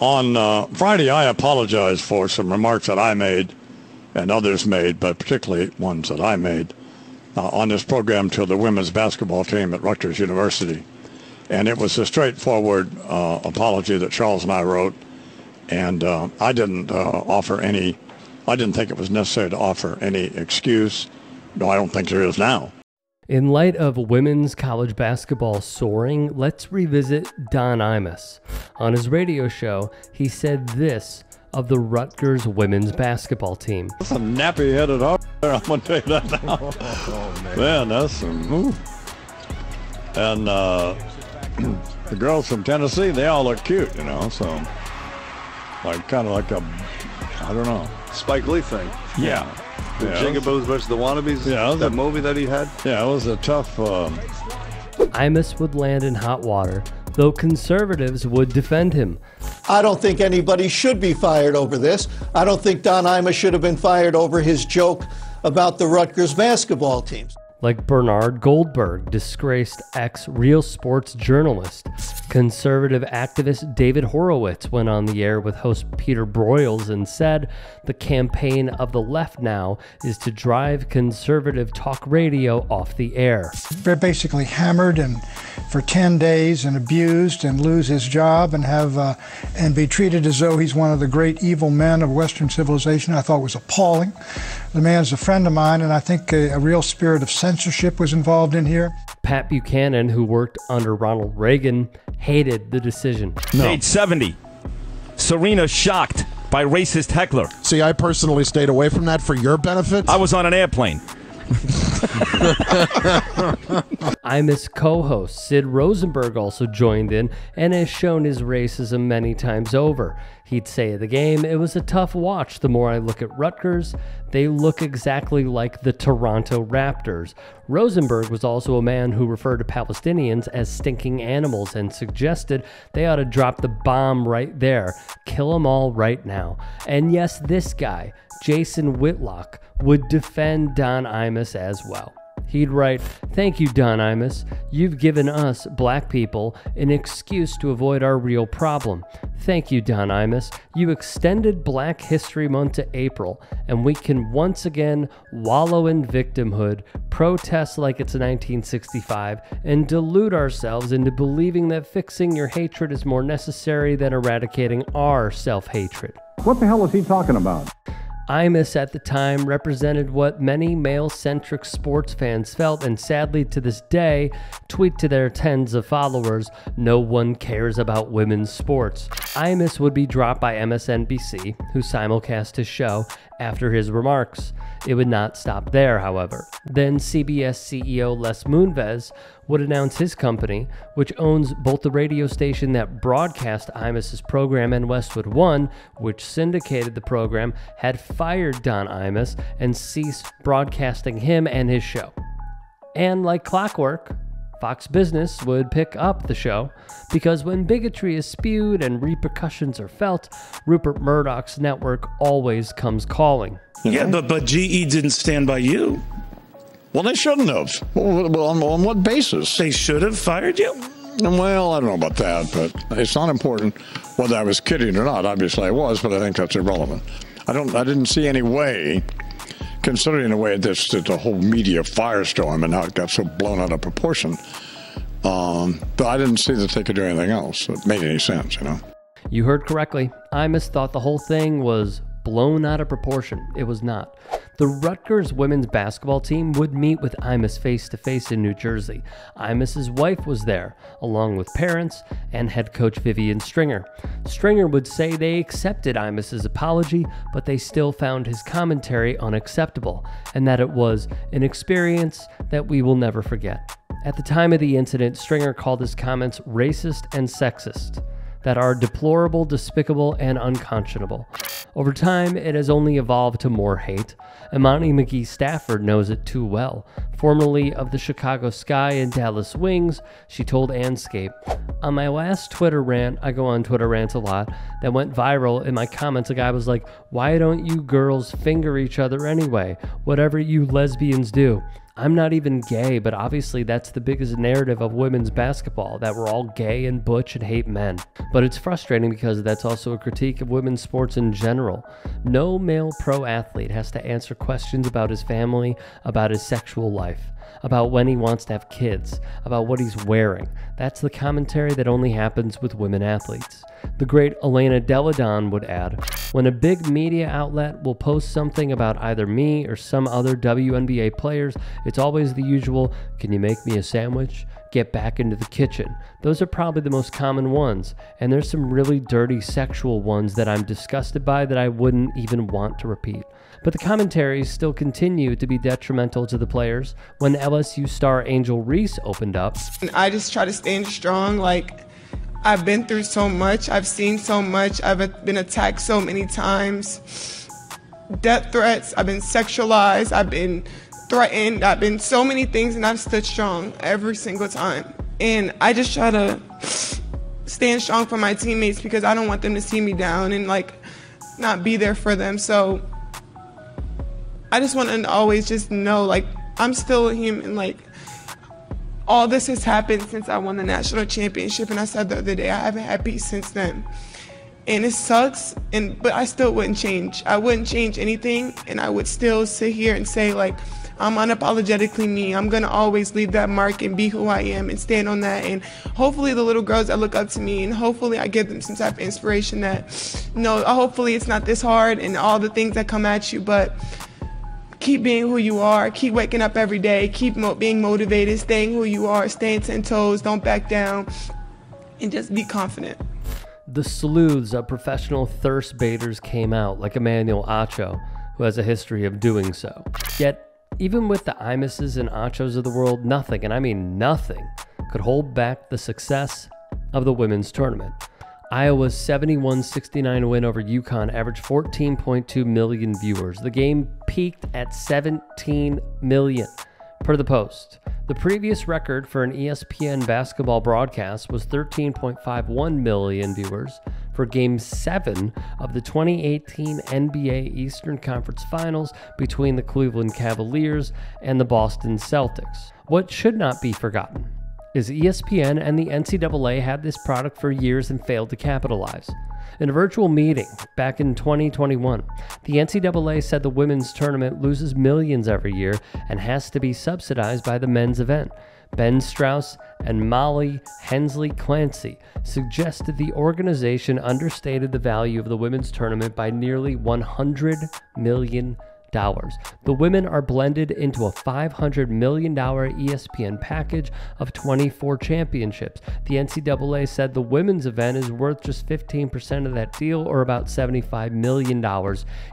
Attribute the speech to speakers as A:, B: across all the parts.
A: on uh, Friday, I apologize for some remarks that I made and others made, but particularly ones that I made uh, on this program to the women's basketball team at Rutgers University. And it was a straightforward uh, apology that Charles and I wrote. And uh, I didn't uh, offer any, I didn't think it was necessary to offer any excuse. No, I don't think there is now.
B: In light of women's college basketball soaring, let's revisit Don Imus. On his radio show, he said this of the Rutgers women's basketball team.
A: That's a nappy headed up there, I'm going to tell you that now. oh, man. man. that's some. Ooh. And uh, the girls from Tennessee, they all look cute, you know, so like kind of like a, I don't know.
C: Spike Lee thing.
A: Yeah.
C: The yeah, Jigaboos versus the Wannabes. Yeah, that a, movie that he had.
A: Yeah, it was a tough. Um...
B: Imus would land in hot water, though conservatives would defend him.
D: I don't think anybody should be fired over this. I don't think Don Imus should have been fired over his joke about the Rutgers basketball teams
B: like Bernard Goldberg, disgraced ex Real Sports journalist. Conservative activist David Horowitz went on the air with host Peter Boyles and said the campaign of the left now is to drive conservative talk radio off the air.
E: They're basically hammered and for 10 days and abused and lose his job and have uh, and be treated as though he's one of the great evil men of Western civilization. I thought was appalling. The man's a friend of mine, and I think a, a real spirit of censorship was involved in here.
B: Pat Buchanan, who worked under Ronald Reagan, hated the decision.
F: No. Age 70. Serena shocked by racist heckler.
G: See, I personally stayed away from that for your benefit.
F: I was on an airplane.
B: I'm his co host Sid Rosenberg also joined in and has shown his racism many times over. He'd say of the game, it was a tough watch. The more I look at Rutgers, they look exactly like the Toronto Raptors. Rosenberg was also a man who referred to Palestinians as stinking animals and suggested they ought to drop the bomb right there, kill them all right now. And yes, this guy, Jason Whitlock, would defend Don Imus as well. He'd write, Thank you, Don Imus. You've given us, black people, an excuse to avoid our real problem. Thank you, Don Imus. You extended Black History Month to April, and we can once again wallow in victimhood, protest like it's 1965, and delude ourselves into believing that fixing your hatred is more necessary than eradicating our self hatred.
H: What the hell is he talking about?
B: Imus at the time represented what many male centric sports fans felt, and sadly to this day, tweet to their tens of followers no one cares about women's sports. Imus would be dropped by MSNBC, who simulcast his show, after his remarks. It would not stop there, however. Then CBS CEO Les Moonves would announce his company, which owns both the radio station that broadcast Imus's program and Westwood One, which syndicated the program, had fired Don Imus and ceased broadcasting him and his show. And like clockwork, Fox Business would pick up the show because when bigotry is spewed and repercussions are felt, Rupert Murdoch's network always comes calling.
I: Yeah, but, but GE didn't stand by you.
A: Well, they shouldn't have. Well, on, on what basis?
I: They should have fired you.
A: Well, I don't know about that, but it's not important whether I was kidding or not. Obviously, I was, but I think that's irrelevant. I don't. I didn't see any way considering the way this the whole media firestorm and how it got so blown out of proportion. Um, but I didn't see that they could do anything else that made any sense, you know.
B: You heard correctly. Imus thought the whole thing was blown out of proportion. It was not. The Rutgers women's basketball team would meet with Imus face to face in New Jersey. Imus's wife was there, along with parents and head coach Vivian Stringer. Stringer would say they accepted Imus's apology, but they still found his commentary unacceptable, and that it was an experience that we will never forget. At the time of the incident, Stringer called his comments racist and sexist that are deplorable, despicable, and unconscionable. Over time, it has only evolved to more hate. Imani McGee Stafford knows it too well. Formerly of the Chicago Sky and Dallas Wings, she told Andscape, On my last Twitter rant, I go on Twitter rants a lot, that went viral. In my comments, a guy was like, Why don't you girls finger each other anyway? Whatever you lesbians do. I'm not even gay, but obviously that's the biggest narrative of women's basketball that we're all gay and butch and hate men. But it's frustrating because that's also a critique of women's sports in general. No male pro athlete has to answer questions about his family, about his sexual life about when he wants to have kids, about what he's wearing. That's the commentary that only happens with women athletes. The great Elena Delle Donne would add When a big media outlet will post something about either me or some other WNBA players, it's always the usual Can you make me a sandwich? Get back into the kitchen. Those are probably the most common ones, and there's some really dirty sexual ones that I'm disgusted by that I wouldn't even want to repeat. But the commentaries still continue to be detrimental to the players. When LSU star Angel Reese opened up,
J: I just try to stand strong. Like, I've been through so much, I've seen so much, I've been attacked so many times. Death threats, I've been sexualized, I've been threatened, I've been so many things, and I've stood strong every single time. And I just try to stand strong for my teammates because I don't want them to see me down and like not be there for them. So I just want to always just know, like, I'm still a human. Like, all this has happened since I won the national championship, and I said the other day I haven't had peace since then. And it sucks, and but I still wouldn't change. I wouldn't change anything, and I would still sit here and say like, I'm unapologetically me. I'm gonna always leave that mark and be who I am and stand on that. And hopefully, the little girls that look up to me, and hopefully, I give them some type of inspiration that, you know, hopefully it's not this hard and all the things that come at you, but keep being who you are, keep waking up every day, keep mo- being motivated, staying who you are, staying 10 toes, don't back down, and just be confident.
B: The sleuths of professional thirst baiters came out, like Emmanuel Acho, who has a history of doing so. Yet, even with the Imuses and Achos of the world, nothing, and I mean nothing, could hold back the success of the women's tournament. Iowa's 71 69 win over UConn averaged 14.2 million viewers. The game peaked at 17 million per the Post. The previous record for an ESPN basketball broadcast was 13.51 million viewers for Game 7 of the 2018 NBA Eastern Conference Finals between the Cleveland Cavaliers and the Boston Celtics. What should not be forgotten is ESPN and the NCAA had this product for years and failed to capitalize. In a virtual meeting back in 2021, the NCAA said the women's tournament loses millions every year and has to be subsidized by the men's event. Ben Strauss and Molly Hensley Clancy suggested the organization understated the value of the women's tournament by nearly $100 million the women are blended into a $500 million ESPN package of 24 championships. The NCAA said the women's event is worth just 15% of that deal, or about $75 million.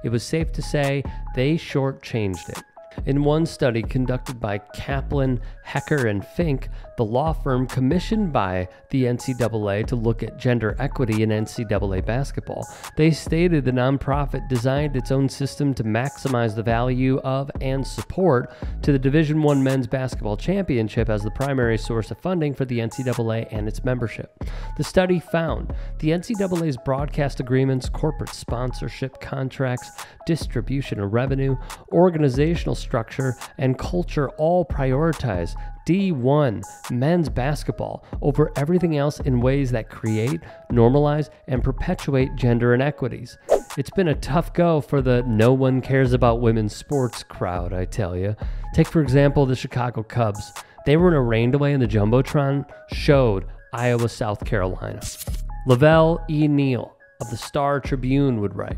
B: It was safe to say they shortchanged it. In one study conducted by Kaplan, Hecker, and Fink, the law firm commissioned by the NCAA to look at gender equity in NCAA basketball, they stated the nonprofit designed its own system to maximize the value of and support to the Division One men's basketball championship as the primary source of funding for the NCAA and its membership. The study found the NCAA's broadcast agreements, corporate sponsorship contracts, distribution of revenue, organizational structure, and culture all prioritize D1 men's basketball over everything else in ways that create, normalize, and perpetuate gender inequities. It's been a tough go for the no one cares about women's sports crowd, I tell you. Take, for example, the Chicago Cubs. They were in a rain delay in the Jumbotron, showed Iowa, South Carolina. La Velle E. Neal of the Star Tribune would write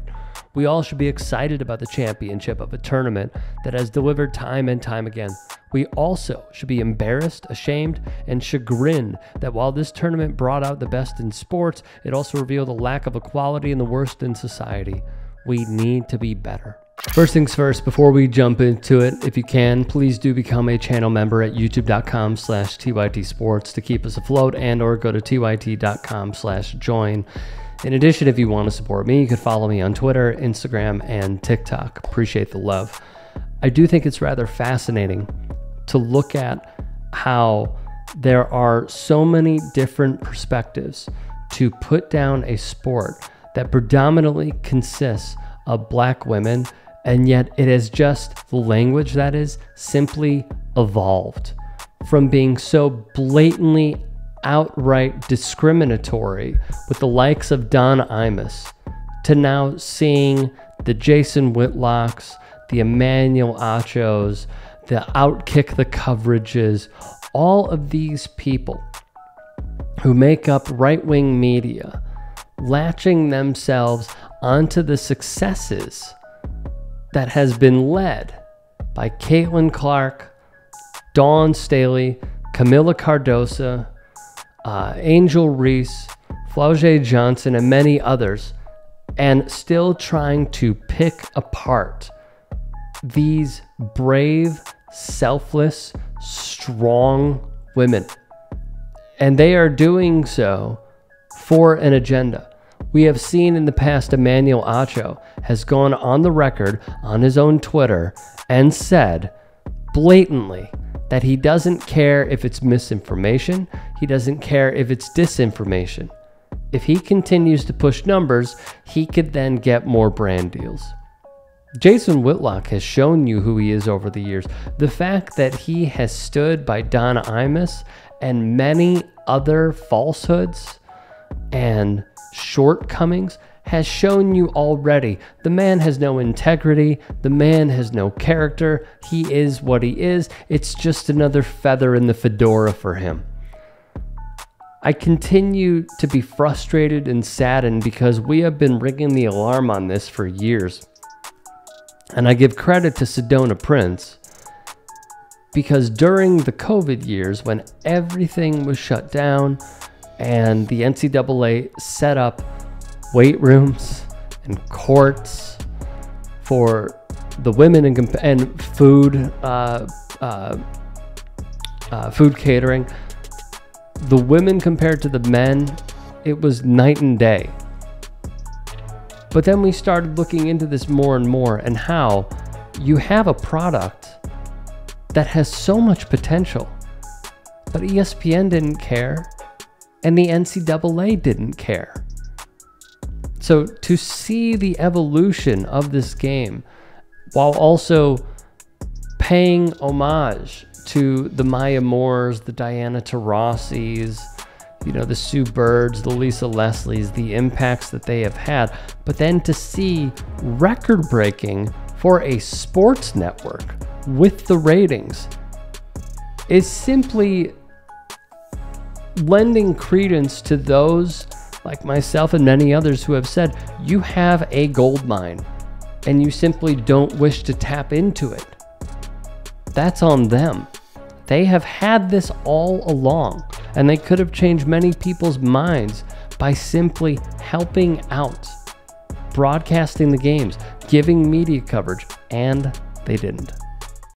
B: we all should be excited about the championship of a tournament that has delivered time and time again. We also should be embarrassed, ashamed, and chagrined that while this tournament brought out the best in sports, it also revealed a lack of equality and the worst in society. We need to be better. First things first, before we jump into it, if you can, please do become a channel member at youtube.com slash tyt sports to keep us afloat and or go to tyt.com slash join. In addition, if you want to support me, you can follow me on Twitter, Instagram, and TikTok. Appreciate the love. I do think it's rather fascinating to look at how there are so many different perspectives to put down a sport that predominantly consists of black women, and yet it is just the language that is simply evolved from being so blatantly outright discriminatory with the likes of Don Imus to now seeing the Jason Whitlocks, the Emmanuel Achos, the Outkick the coverages, all of these people who make up right wing media, latching themselves onto the successes that has been led by Caitlin Clark, Dawn Staley, Kamilla Cardoso, uh, Angel Reese, Flau'jae Johnson, and many others, and still trying to pick apart these brave, selfless, strong women. And they are doing so for an agenda. We have seen in the past Emmanuel Acho has gone on the record on his own Twitter and said blatantly that he doesn't care if it's misinformation, he doesn't care if it's disinformation. If he continues to push numbers, he could then get more brand deals. Jason Whitlock has shown you who he is over the years. The fact that he has stood by Donna Imus and many other falsehoods and shortcomings has shown you already. The man has no integrity. The man has no character. He is what he is. It's just another feather in the fedora for him. I continue to be frustrated and saddened because we have been ringing the alarm on this for years. And I give credit to Sedona Prince because during the COVID years, when everything was shut down and the NCAA set up weight rooms and courts for the women and, and food, uh, uh, uh, food catering, the women compared to the men, it was night and day. But then we started looking into this more and more and how you have a product that has so much potential, but ESPN didn't care and the NCAA didn't care. So to see the evolution of this game while also paying homage to the Maya Moores, the Diana Taurasi's, you know, the Sue Birds, the Lisa Leslie's, the impacts that they have had, but then to see record breaking for a sports network with the ratings is simply lending credence to those like myself and many others who have said you have a gold mine and you simply don't wish to tap into it. That's on them. They have had this all along, and they could have changed many people's minds by simply helping out, broadcasting the games, giving media coverage, and they didn't.